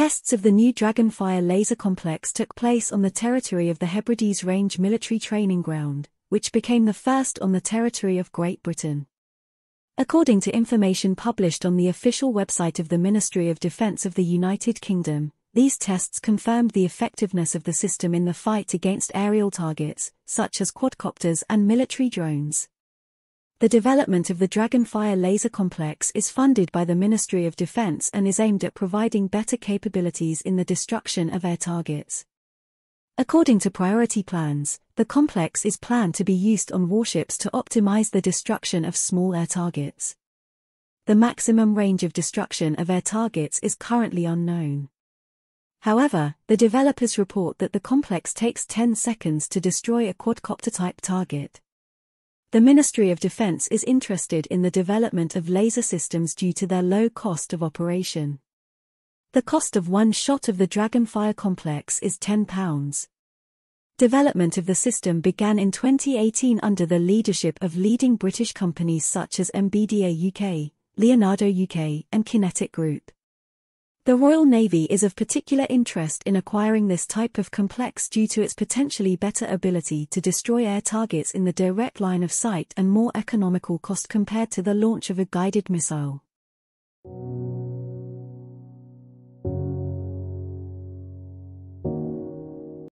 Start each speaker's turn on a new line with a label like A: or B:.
A: Tests of the new Dragonfire laser complex took place on the territory of the Hebrides Range Military Training Ground, which became the first on the territory of Great Britain. According to information published on the official website of the Ministry of Defence of the United Kingdom, these tests confirmed the effectiveness of the system in the fight against aerial targets, such as quadcopters and military drones. The development of the Dragonfire laser complex is funded by the Ministry of Defense and is aimed at providing better capabilities in the destruction of air targets. According to priority plans, the complex is planned to be used on warships to optimize the destruction of small air targets. The maximum range of destruction of air targets is currently unknown. However, the developers report that the complex takes 10 seconds to destroy a quadcopter-type target. The Ministry of Defense is interested in the development of laser systems due to their low cost of operation. The cost of one shot of the Dragonfire complex is £10. Development of the system began in 2018 under the leadership of leading British companies such as MBDA UK, Leonardo UK, and QinetiQ Group. The Royal Navy is of particular interest in acquiring this type of complex due to its potentially better ability to destroy air targets in the direct line of sight and more economical cost compared to the launch of a guided missile.